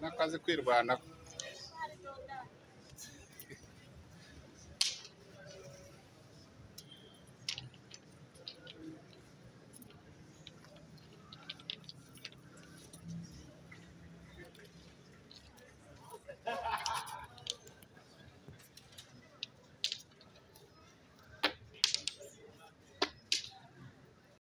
n'akazi kwirwanaho